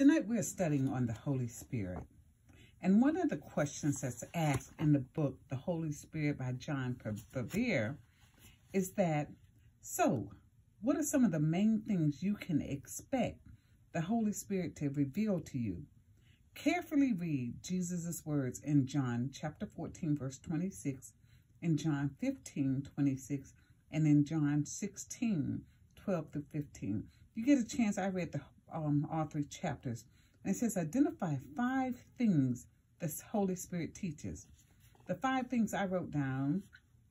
Tonight we're studying on the Holy Spirit. And one of the questions that's asked in the book, The Holy Spirit by John Bevere, is that, so, what are some of the main things you can expect the Holy Spirit to reveal to you? Carefully read Jesus' words in John chapter 14, verse 26, in John 15, 26, and in John 16, 12 through 15. You get a chance, I read the um, all three chapters. And it says, identify five things the Holy Spirit teaches. The five things I wrote down,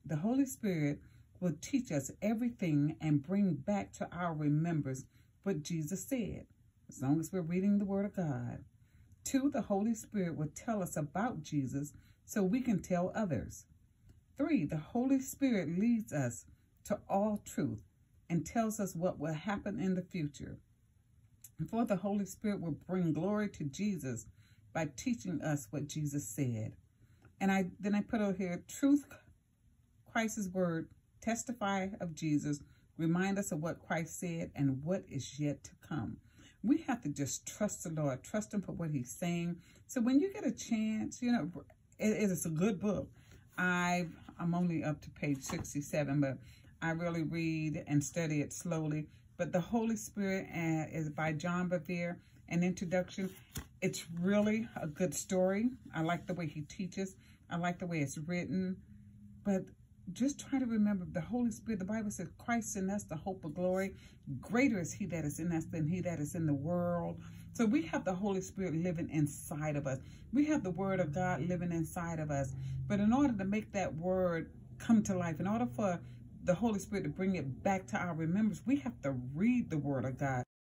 the Holy Spirit will teach us everything and bring back to our remembrance what Jesus said, as long as we're reading the Word of God. Two, the Holy Spirit will tell us about Jesus so we can tell others. Three, the Holy Spirit leads us to all truth and tells us what will happen in the future. For the Holy Spirit will bring glory to Jesus by teaching us what Jesus said. And I then I put over here, truth, Christ's word, testify of Jesus, remind us of what Christ said and what is yet to come. We have to just trust the Lord, trust him for what he's saying. So when you get a chance, you know, it, it is a good book. I, I'm only up to page 67, but I really read and study it slowly. But The Holy Spirit is by John Bevere, an introduction. It's really a good story. I like the way he teaches. I like the way it's written. But just try to remember the Holy Spirit. The Bible says Christ in us, the hope of glory. Greater is he that is in us than he that is in the world. So we have the Holy Spirit living inside of us. We have the word of God living inside of us. But in order to make that word come to life, in order for the Holy Spirit to bring it back to our remembrance, we have to read the Word of God.